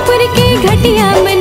गाजीपुर की घटिया में